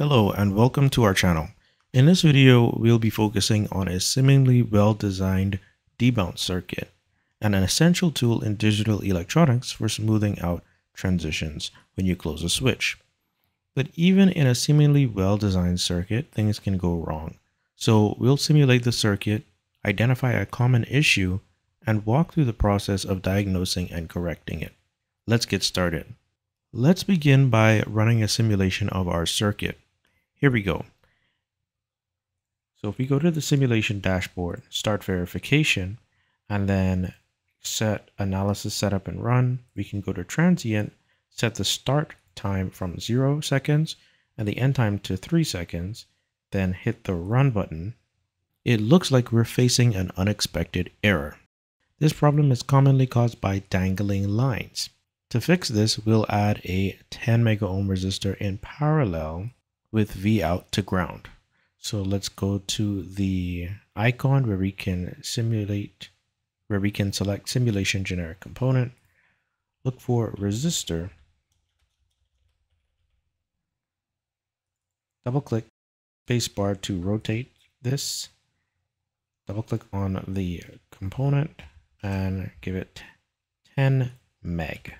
Hello and welcome to our channel. In this video, we'll be focusing on a seemingly well-designed debounce circuit and an essential tool in digital electronics for smoothing out transitions when you close a switch. But even in a seemingly well-designed circuit, things can go wrong. So we'll simulate the circuit, identify a common issue, and walk through the process of diagnosing and correcting it. Let's get started. Let's begin by running a simulation of our circuit. Here we go. So if we go to the simulation dashboard, start verification, and then set analysis setup and run, we can go to transient, set the start time from zero seconds and the end time to three seconds, then hit the run button. It looks like we're facing an unexpected error. This problem is commonly caused by dangling lines. To fix this, we'll add a 10 mega ohm resistor in parallel with V out to ground. So let's go to the icon where we can simulate, where we can select simulation generic component, look for resistor, double click spacebar to rotate this, double click on the component and give it 10 meg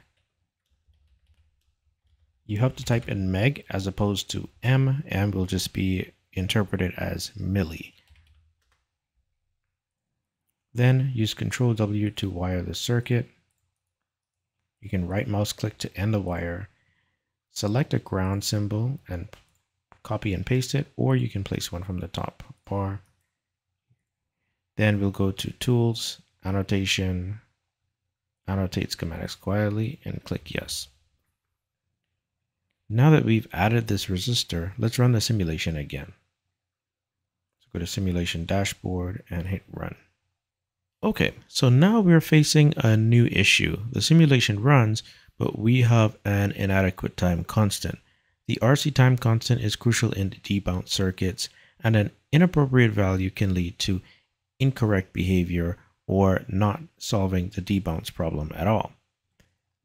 you have to type in meg as opposed to m. M will just be interpreted as milli. Then use Control W to wire the circuit. You can right mouse click to end the wire. Select a ground symbol and copy and paste it, or you can place one from the top bar. Then we'll go to Tools, Annotation, Annotate Schematics Quietly, and click Yes. Now that we've added this resistor, let's run the simulation again. So go to simulation dashboard and hit run. Okay, so now we're facing a new issue. The simulation runs, but we have an inadequate time constant. The RC time constant is crucial in debounce circuits, and an inappropriate value can lead to incorrect behavior or not solving the debounce problem at all.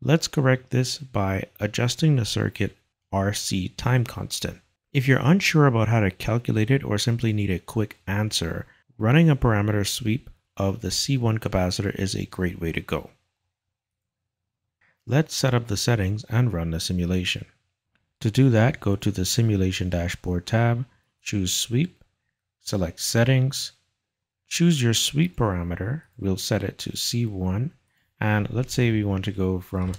Let's correct this by adjusting the circuit RC time constant. If you're unsure about how to calculate it or simply need a quick answer, running a parameter sweep of the C1 capacitor is a great way to go. Let's set up the settings and run the simulation. To do that, go to the Simulation Dashboard tab, choose Sweep, select Settings, choose your sweep parameter. We'll set it to C1, and let's say we want to go from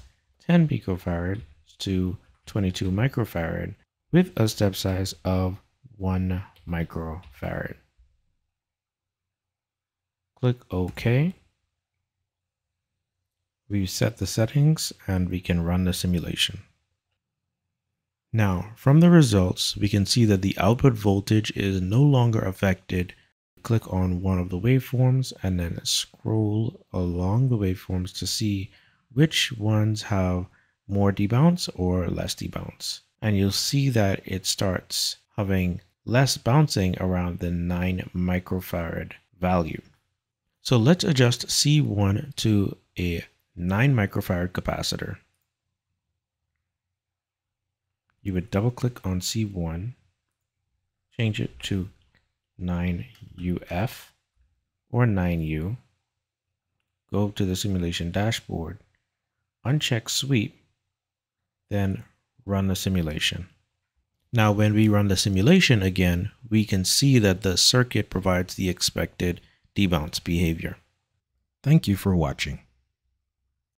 10 picofarad to 22 microfarad with a step size of 1 microfarad. Click OK. We've set the settings and we can run the simulation. Now, from the results, we can see that the output voltage is no longer affected. Click on one of the waveforms and then scroll along the waveforms to see which ones have more debounce or less debounce. And you'll see that it starts having less bouncing around the 9 microfarad value. So let's adjust C1 to a 9 microfarad capacitor. You would double click on C1, change it to 9UF or 9U, go to the simulation dashboard, uncheck sweep, then run the simulation. Now, when we run the simulation again, we can see that the circuit provides the expected debounce behavior. Thank you for watching.